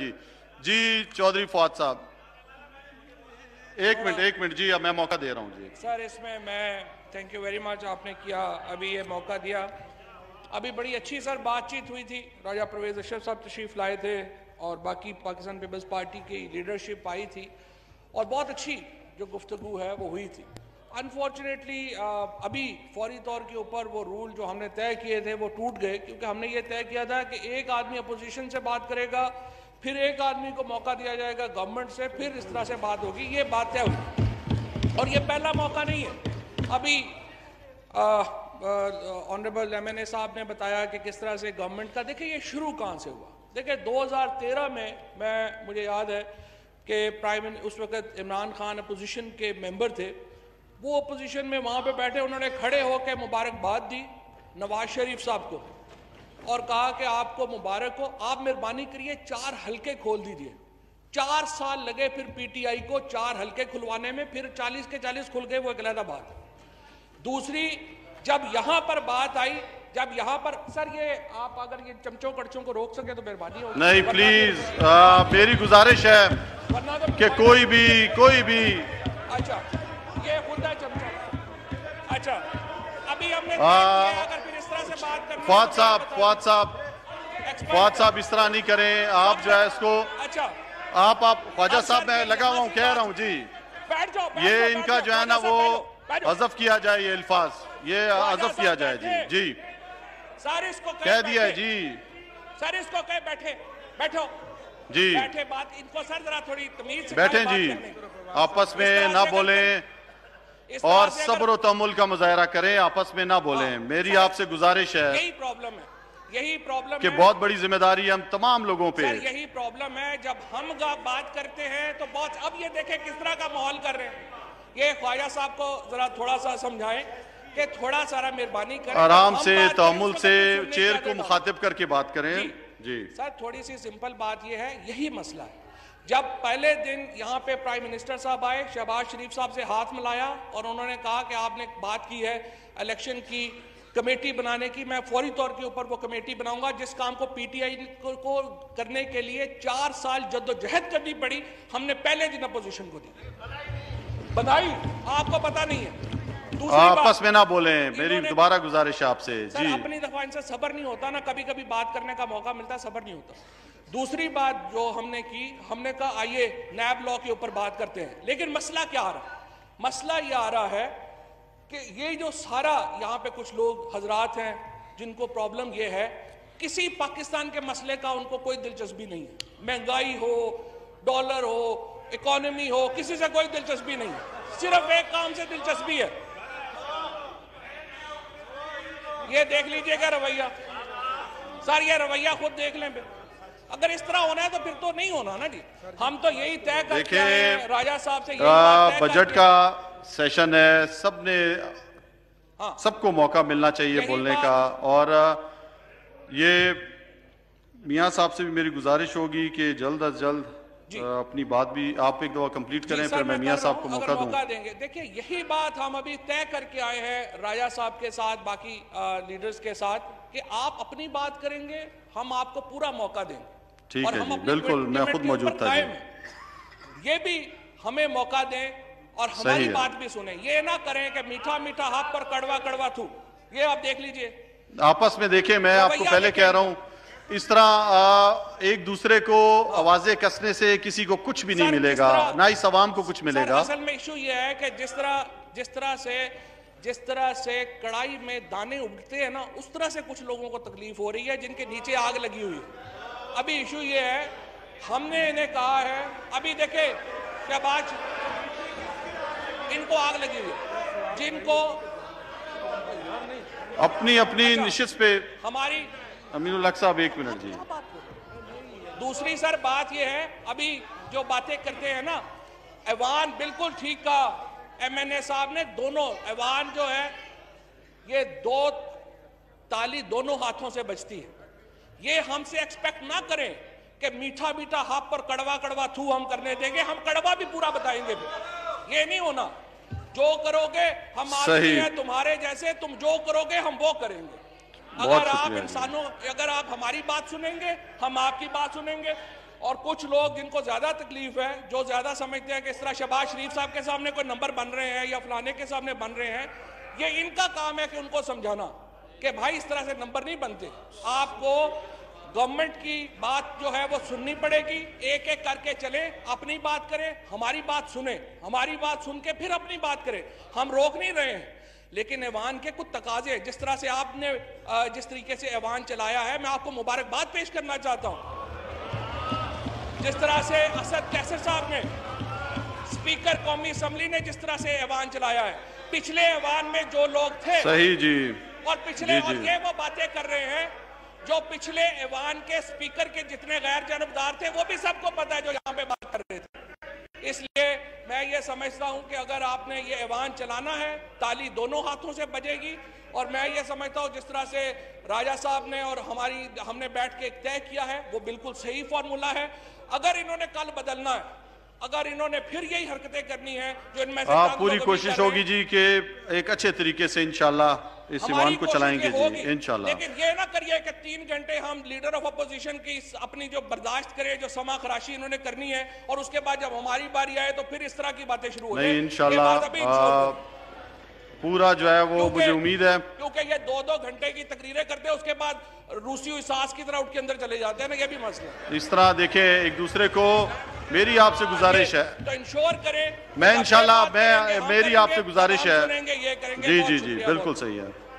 جی۔ جی چودری فواد صاحب۔ ایک منٹ ایک منٹ۔ جی اب میں موقع دے رہا ہوں۔ جی۔ سر، اس میں میں تینکیو ویری مچ آپ نے کیا ابھی یہ موقع دیا۔ ابھی بڑی اچھی سر بات چیت ہوئی تھی۔ راجہ پرویز اشرف صاحب تشریف لائے تھے اور باقی پاکستان پیپلز پارٹی کی لیڈرشپ آئی تھی۔ اور بہت اچھی جو گفتگو ہے وہ ہوئی تھی۔ انفارچونیٹلی ابھی فوری طور کے اوپر وہ رول جو ہم نے طے کیے تھے وہ ٹوٹ گئے۔ کیونکہ ہم نے یہ طے کیا تھا کہ ایک آدمی اپوزیشن سے بات کرے گا۔ پھر ایک آدمی کو موقع دیا جائے گا گورنمنٹ سے، پھر اس طرح سے بات ہوگی۔ یہ بات طے ہوگی اور یہ پہلا موقع نہیں ہے۔ ابھی آنریبل ایم این اے صاحب نے بتایا کہ کس طرح سے گورنمنٹ کا، دیکھیں یہ شروع کہاں سے ہوا؟ دیکھیں دو ہزار تیرہ میں میں، مجھے یاد ہے کہ پرائم اس وقت عمران خان اپوزیشن کے ممبر تھے۔ وہ اپوزیشن میں وہاں پہ بیٹھے، انہوں نے کھڑے ہو کے مبارکباد دی نواز شریف صاحب کو۔ اور کہا کہ آپ کو مبارک ہو آپ مہربانی کریے چار حلقے کھول دیجیے۔ چار سال لگے پھر پی ٹی آئی کو چار حلقے کھلوانے میں پھر چالیس کے چالیس کھل گئے وہ اکلیدہ علیحدہ بات دوسری جب یہاں پر بات آئی جب یہاں پر سر یہ آپ اگر یہ چمچوں کڑچوں کو روک سکے تو مہربانی ہوگی۔ نہیں پلیز میری گزارش ہے کہ کوئی بھی کوئی بھی۔ اچھا یہ خود ہے چمچہ اچھا ابھی ہم نے اگر فواد صاحب فواد صاحب فواد صاحب اس طرح نہیں کریں۔ آپ جو ہے اس کو اچھا۔ آپ آپ خواجہ صاحب میں لگا ہوا ہوں کہہ رہا ہوں جی۔ یہ ان کا جو ہے نا وہ حذف کیا جائے یہ الفاظ۔ یہ حذف کیا جائے جی جی۔ سر اس کو کہہ دیا ہے جی۔ سر اس کو کہہ بیٹھے۔ بیٹھو۔ جی۔ بیٹھے بات ان کو سر ذرا تھوڑی تمیز بیٹھیں جی۔ آپس میں نہ بولیں۔ اور صبر و تعمل کا مظاہرہ کریں آپس میں نہ بولیں۔ ہاں، میری آپ سے گزارش ہے یہی پرابلم ہے یہی پرابلم کہ بہت بڑی ذمہ داری ہے ہم تمام لوگوں پہ۔ یہی پرابلم ہے جب ہم بات کرتے ہیں تو بہت اب یہ دیکھیں کس طرح کا ماحول کر رہے ہیں۔ یہ خواجہ صاحب کو ذرا تھوڑا سا سمجھائیں کہ تھوڑا سارا مہربانی کریں۔ آرام سے تعمل سے چیئر کو مخاطب کر کے بات کریں۔ جی۔, جی۔ سر تھوڑی سی سمپل بات یہ ہے یہی مسئلہ ہے۔ جب پہلے دن یہاں پہ پرائم منسٹر صاحب آئے، شہباز شریف صاحب سے ہاتھ ملایا اور انہوں نے کہا کہ آپ نے بات کی ہے الیکشن کی کمیٹی بنانے کی، میں فوری طور کے اوپر وہ کمیٹی بناؤں گا جس کام کو پی ٹی آئی کو کرنے کے لیے چار سال جد و جہد کرنی پڑی۔ ہم نے پہلے دن اپوزیشن کو دی بنائی آپ کو پتہ نہیں ہے۔ آپس میں نہ بولیں میری دوبارہ گزارش آپ سے۔ جی۔ اپنی دفعہ ان سے صبر نہیں ہوتا نا کبھی کبھی بات کرنے کا موقع ملتا صبر نہیں ہوتا۔ دوسری بات جو ہم نے کی ہم نے کہا آئیے نیب لاؤ کے اوپر بات کرتے ہیں۔ لیکن مسئلہ کیا آ رہا ہے؟ مسئلہ یہ آ رہا ہے کہ یہ جو سارا یہاں پہ کچھ لوگ حضرات ہیں جن کو پرابلم یہ ہے کسی پاکستان کے مسئلے کا ان کو کوئی دلچسپی نہیں ہے۔ مہنگائی ہو ڈالر ہو اکانومی ہو کسی سے کوئی دلچسپی نہیں ہے۔ صرف ایک کام سے دلچسپی ہے یہ دیکھ لیجیے گا رویہ۔ سر یہ رویہ خود دیکھ لیں پھر۔ اگر اس طرح ہونا ہے تو پھر تو نہیں ہونا نا جی۔ ہم تو یہی طے کرتے ہیں راجہ صاحب سے بجٹ کا سیشن ہے۔ سب نے ہاں۔ سب کو موقع ملنا چاہیے بولنے کا۔ اور یہ میاں صاحب سے بھی میری گزارش ہوگی کہ جلد از جلد جی۔ اپنی بات بھی آپ ایک دفعہ کمپلیٹ جی کریں پھر میں میاں صاحب کو موقع دوں۔ دیں گے۔ دیکھیں یہی بات ہم ابھی طے کر کے آئے ہیں رایا صاحب کے ساتھ باقی لیڈرز کے ساتھ کہ آپ اپنی بات کریں گے ہم آپ کو پورا موقع دیں گے۔ ٹھیک ہے جی بالکل میں خود موجود تھا جی۔ یہ بھی ہمیں موقع دیں اور ہماری بات بھی سنیں۔ یہ نہ کریں کہ میٹھا میٹھا ہاتھ پر کڑوا کڑوا تھو۔ یہ آپ دیکھ لیجیے۔ آپس میں دیکھیں میں آپ کو پہلے کہہ رہا ہوں اس طرح ایک دوسرے کو آوازیں کسنے سے کسی کو کچھ بھی نہیں ملے گا نہ ہی سوام کو کچھ ملے گا۔ اصل میں ایشو یہ ہے کہ جس طرح جس طرح سے جس طرح سے کڑائی میں دانے اگتے ہیں نا اس طرح سے کچھ لوگوں کو تکلیف ہو رہی ہے جن کے نیچے آگ لگی ہوئی ابھی ایشو یہ ہے ہم نے انہیں کہا ہے ابھی دیکھیں شہباز ان کو آگ لگی ہوئی جن کو اپنی اپنی اچھا، نشست پہ ہماری امین الحق صاحب ایک منٹ جی۔ دوسری سر بات یہ ہے ابھی جو باتیں کرتے ہیں نا ایوان بالکل ٹھیک کا ایم این اے صاحب نے دونوں ایوان جو ہے یہ دو تالی دونوں ہاتھوں سے بچتی ہے۔ یہ ہم سے ایکسپیکٹ نہ کریں کہ میٹھا میٹھا ہاپ پر کڑوا کڑوا تھو ہم کرنے دیں گے ہم کڑوا بھی پورا بتائیں گے۔ یہ نہیں ہونا۔ جو کرو گے ہم آدمی ہیں تمہارے جیسے تم جو کرو گے ہم وہ کریں گے۔ اگر آپ جی۔ انسانوں اگر آپ ہماری بات سنیں گے ہم آپ کی بات سنیں گے اور کچھ لوگ جن کو زیادہ تکلیف ہے جو زیادہ سمجھتے ہیں کہ اس طرح شہباز شریف صاحب کے سامنے کوئی نمبر بن رہے ہیں یا فلانے کے سامنے بن رہے ہیں یہ ان کا کام ہے کہ ان کو سمجھانا کہ بھائی اس طرح سے نمبر نہیں بنتے۔ آپ کو گورنمنٹ کی بات جو ہے وہ سننی پڑے گی۔ ایک ایک کر کے چلیں اپنی بات کریں ہماری بات سنیں۔ ہماری بات سن کے پھر اپنی بات کریں۔ ہم روک نہیں رہے ہیں۔ لیکن ایوان کے کچھ تقاضے جس طرح سے آپ نے جس طریقے سے ایوان چلایا ہے میں آپ کو مبارکباد پیش کرنا چاہتا ہوں۔ جس طرح سے اسد کیسر صاحب نے سپیکر قومی اسمبلی نے جس طرح سے ایوان چلایا ہے۔ پچھلے ایوان میں جو لوگ تھے صحیح جی۔ اور پچھلے جی، اور جی۔ یہ وہ باتیں کر رہے ہیں جو پچھلے ایوان کے سپیکر کے جتنے غیر جانبدار تھے وہ بھی سب کو پتا ہے جو یہاں پہ بات کر رہے تھے۔ اس لیے میں یہ سمجھتا ہوں کہ اگر آپ نے یہ ایوان چلانا ہے تالی دونوں ہاتھوں سے بجے گی اور میں یہ سمجھتا ہوں جس طرح سے راجہ صاحب نے اور ہماری ہم نے بیٹھ کے طے کیا ہے وہ بالکل صحیح فارمولا ہے۔ اگر انہوں نے کل بدلنا ہے اگر انہوں نے پھر یہی حرکتیں کرنی ہیں جو ان میں سے پوری کوشش ہوگی جی کہ ایک اچھے طریقے سے انشاءاللہ اس ایوان کو چلائیں گے جی انشاءاللہ۔ لیکن یہ نہ کریے کہ تین گھنٹے ہم لیڈر آف اپوزیشن کی اپنی جو برداشت کرے جو سما خراشی انہوں نے کرنی ہے اور اس کے بعد جب ہماری باری آئے تو پھر اس طرح کی باتیں شروع ہو جائیں۔ نہیں انشاءاللہ۔ پورا جو ہے وہ مجھے امید ہے۔ کیونکہ یہ دو دو گھنٹے کی تقریریں کرتے ہیں اس کے بعد روسی احساس کی طرح اٹھ کے اندر چلے جاتے ہیں نا یہ بھی مسئلہ اس طرح دیکھیں ایک دوسرے کو میری آپ سے گزارش ہے۔ تو انشور کریں۔ میں انشاءاللہ میں میری آپ سے گزارش ہے۔ جی جی جی شکریہ، بالکل صحیح ہے۔